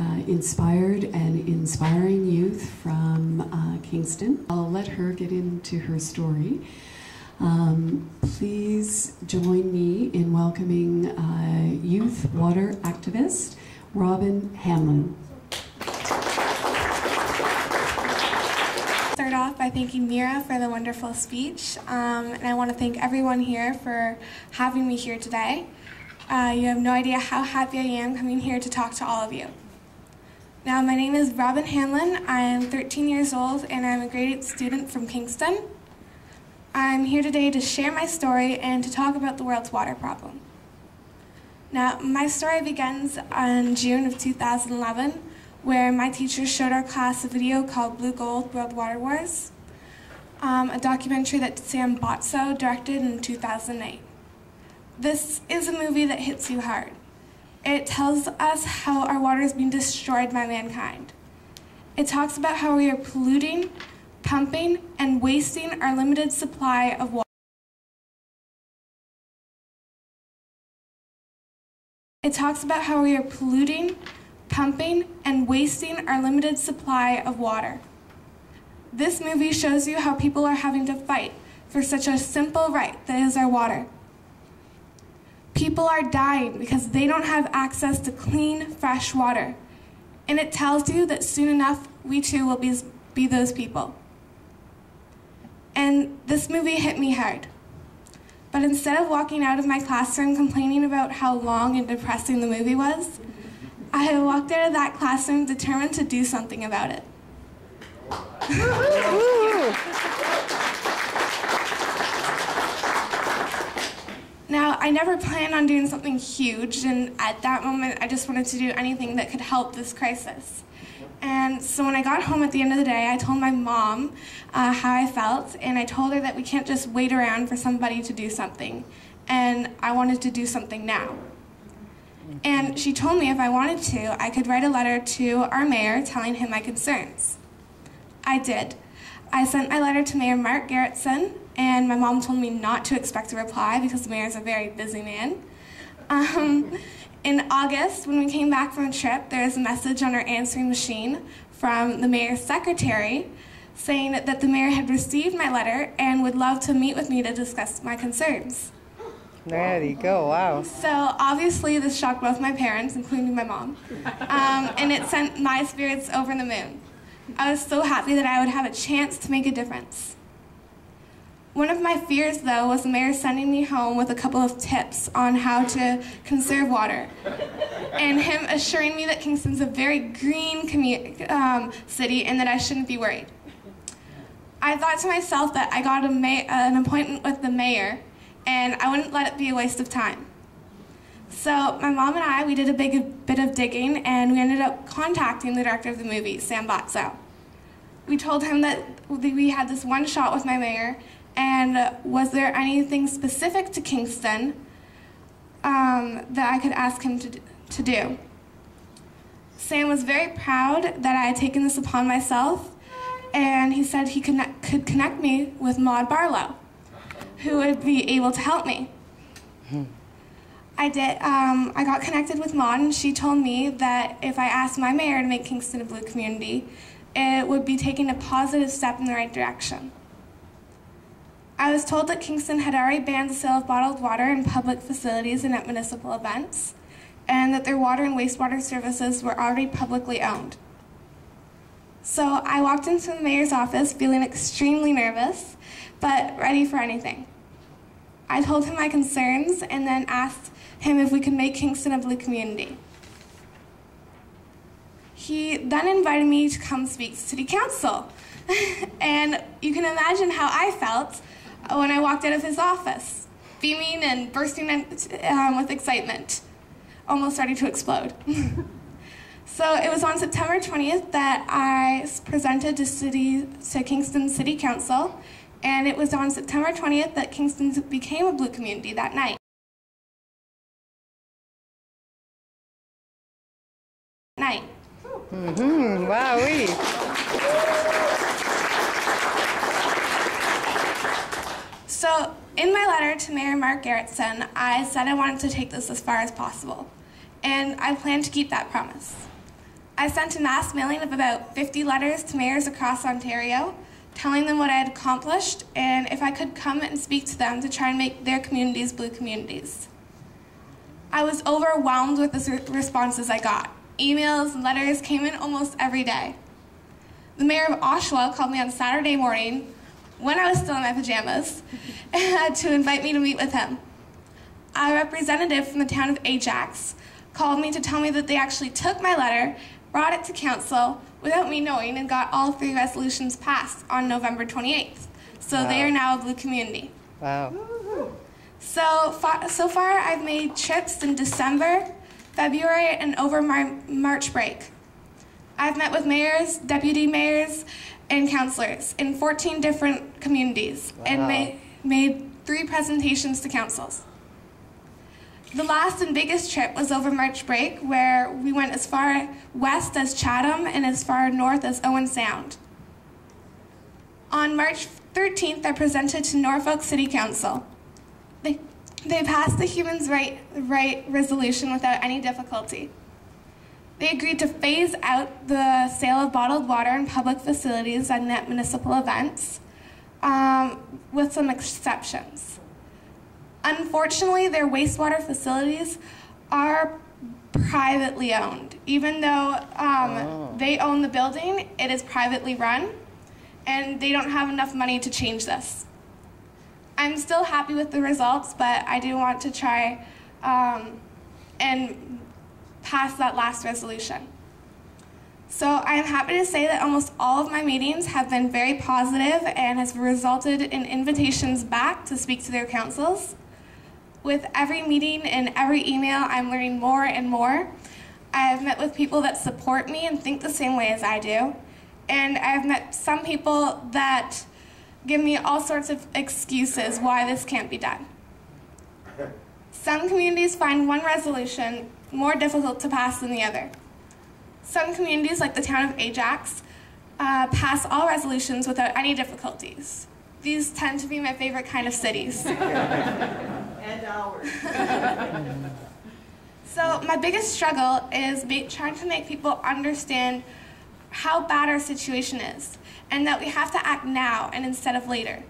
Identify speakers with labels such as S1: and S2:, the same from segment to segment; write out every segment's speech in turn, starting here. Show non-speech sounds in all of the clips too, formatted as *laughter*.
S1: uh, inspired and inspiring youth from uh, Kingston. I'll let her get into her story. Um, please join me in welcoming uh, youth water activist Robyn Hamlyn.
S2: Start off by thanking Mira for the wonderful speech, um, and I want to thank everyone here for having me here today. Uh, you have no idea how happy I am coming here to talk to all of you. Now, my name is Robyn Hamlyn. I am 13 years old, and I'm a grade 8 student from Kingston. I'm here today to share my story and to talk about the world's water problem. Now, my story begins in June of 2011, where my teacher showed our class a video called Blue Gold World Water Wars, um, a documentary that Sam Bozzo directed in 2008. This is a movie that hits you hard. It tells us how our water is being destroyed by mankind. It talks about how we are polluting pumping, and wasting our limited supply of water. It talks about how we are polluting, pumping, and wasting our limited supply of water. This movie shows you how people are having to fight for such a simple right that is our water. People are dying because they don't have access to clean, fresh water. And it tells you that soon enough, we too will be, be those people. And this movie hit me hard. But instead of walking out of my classroom complaining about how long and depressing the movie was, I walked out of that classroom determined to do something about it. *laughs* now, I never planned on doing something huge, and at that moment, I just wanted to do anything that could help this crisis. And so when I got home at the end of the day, I told my mom uh, how I felt, and I told her that we can't just wait around for somebody to do something. And I wanted to do something now. And she told me if I wanted to, I could write a letter to our mayor telling him my concerns. I did. I sent my letter to Mayor Mark Gerretsen, and my mom told me not to expect a reply because the mayor is a very busy man. Um, in August, when we came back from a trip, there was a message on our answering machine from the mayor's secretary saying that the mayor had received my letter and would love to meet with me to discuss my concerns.
S3: There you go, wow.
S2: So obviously this shocked both my parents, including my mom, um, and it sent my spirits over the moon. I was so happy that I would have a chance to make a difference. One of my fears, though, was the mayor sending me home with a couple of tips on how to conserve water, and him assuring me that Kingston's a very green um, city and that I shouldn't be worried. I thought to myself that I got an appointment with the mayor, and I wouldn't let it be a waste of time. So my mom and I, we did a big bit of digging, and we ended up contacting the director of the movie, Sam Bozzo. We told him that we had this one shot with my mayor, and was there anything specific to Kingston um, that I could ask him to, to do? Sam was very proud that I had taken this upon myself, and he said he could, could connect me with Maude Barlow, who would be able to help me. I did. Um, I got connected with Maude, and she told me that if I asked my mayor to make Kingston a blue community, it would be taking a positive step in the right direction. I was told that Kingston had already banned the sale of bottled water in public facilities and at municipal events, and that their water and wastewater services were already publicly owned. So I walked into the mayor's office feeling extremely nervous, but ready for anything. I told him my concerns and then asked him if we could make Kingston a blue community. He then invited me to come speak to City Council. *laughs* and you can imagine how I felt when I walked out of his office, beaming and bursting um, with excitement, almost ready to explode. *laughs* so it was on September 20th that I presented to, city, to Kingston City Council, and it was on September 20th that Kingston became a blue community that. Night.
S3: Mm-hmm. Wow.
S2: So, in my letter to Mayor Mark Gerretsen, I said I wanted to take this as far as possible, and I plan to keep that promise. I sent a mass mailing of about 50 letters to mayors across Ontario, telling them what I had accomplished and if I could come and speak to them to try and make their communities blue communities. I was overwhelmed with the responses I got. Emails and letters came in almost every day. The mayor of Oshawa called me on Saturday morning when I was still in my pajamas *laughs* to invite me to meet with him. A representative from the town of Ajax called me to tell me that they actually took my letter, brought it to council without me knowing, and got all three resolutions passed on November 28th. So wow. they are now a blue community.
S3: Wow.
S2: So far, so far, I've made trips in December, February, and over my March break. I've met with mayors, deputy mayors, and counselors in 14 different communities wow. and ma made three presentations to councils. The last and biggest trip was over March break, where we went as far west as Chatham and as far north as Owen Sound. On March 13th, I presented to Norfolk City Council. They, they passed the Human Right, right resolution without any difficulty. They agreed to phase out the sale of bottled water in public facilities and at municipal events, um, with some exceptions. Unfortunately, their wastewater facilities are privately owned. Even though um, oh. they own the building, it is privately run, and they don't have enough money to change this. I'm still happy with the results, but I do want to try um, and pass that last resolution. So I am happy to say that almost all of my meetings have been very positive and has resulted in invitations back to speak to their councils. With every meeting and every email, I'm learning more and more. I've met with people that support me and think the same way as I do. And I've met some people that give me all sorts of excuses why this can't be done. *laughs* Some communities find one resolution more difficult to pass than the other. Some communities, like the town of Ajax, uh, pass all resolutions without any difficulties. These tend to be my favorite kind of cities. *laughs*
S4: and ours. *laughs*
S2: so my biggest struggle is trying to make people understand how bad our situation is and that we have to act now and instead of later.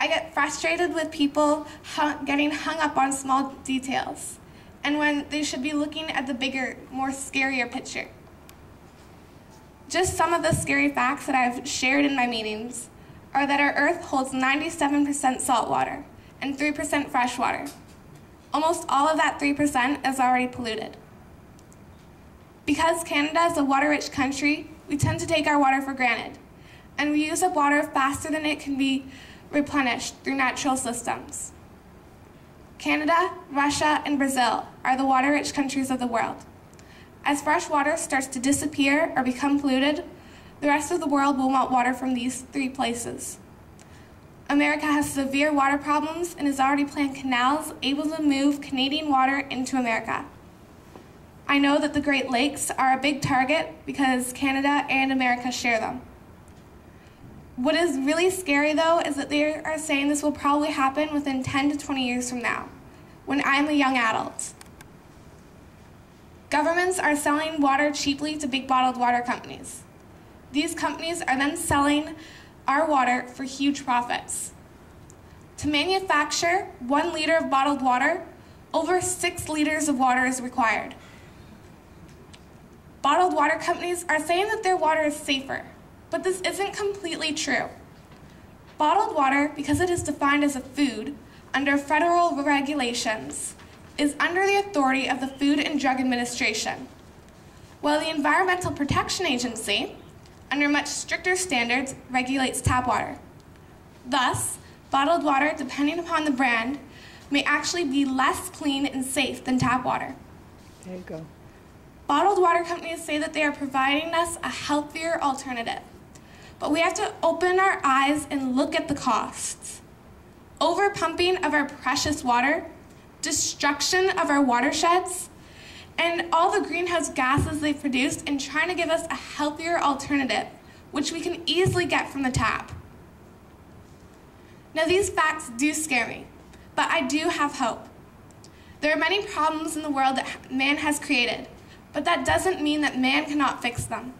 S2: I get frustrated with people hung, getting hung up on small details and when they should be looking at the bigger, more scarier picture. Just some of the scary facts that I've shared in my meetings are that our Earth holds 97% salt water and 3% fresh water. Almost all of that 3% is already polluted. Because Canada is a water-rich country, we tend to take our water for granted, and we use up water faster than it can be replenished through natural systems. Canada, Russia, and Brazil are the water-rich countries of the world. As fresh water starts to disappear or become polluted, the rest of the world will want water from these three places. America has severe water problems and has already planned canals able to move Canadian water into America. I know that the Great Lakes are a big target because Canada and America share them. What is really scary though is that they are saying this will probably happen within 10 to 20 years from now, when I'm a young adult. Governments are selling water cheaply to big bottled water companies. These companies are then selling our water for huge profits. To manufacture one liter of bottled water, over six liters of water is required. Bottled water companies are saying that their water is safer, but this isn't completely true. Bottled water, because it is defined as a food under federal regulations, is under the authority of the Food and Drug Administration, while the Environmental Protection Agency, under much stricter standards, regulates tap water. Thus, bottled water, depending upon the brand, may actually be less clean and safe than tap water.
S3: There you go.
S2: Bottled water companies say that they are providing us a healthier alternative. But we have to open our eyes and look at the costs. Overpumping of our precious water, destruction of our watersheds, and all the greenhouse gases they produce in trying to give us a healthier alternative, which we can easily get from the tap. Now these facts do scare me, but I do have hope. There are many problems in the world that man has created, but that doesn't mean that man cannot fix them.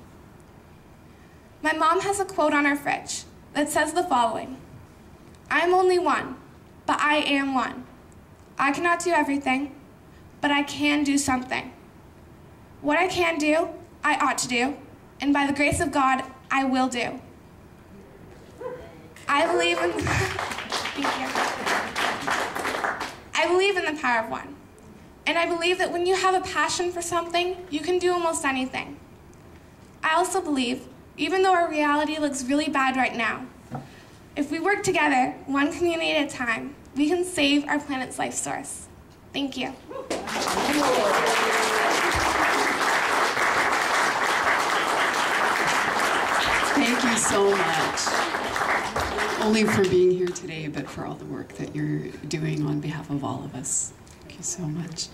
S2: My mom has a quote on her fridge that says the following I am only one, but I am one. I cannot do everything, but I can do something. What I can do, I ought to do, and by the grace of God, I will do. I believe in *laughs* I believe in the power of one. And I believe that when you have a passion for something, you can do almost anything. I also believe, even though our reality looks really bad right now, if we work together, one community at a time, we can save our planet's life source. Thank you.
S1: Thank you so much. Only for being here today, but for all the work that you're doing on behalf of all of us. Thank you so much.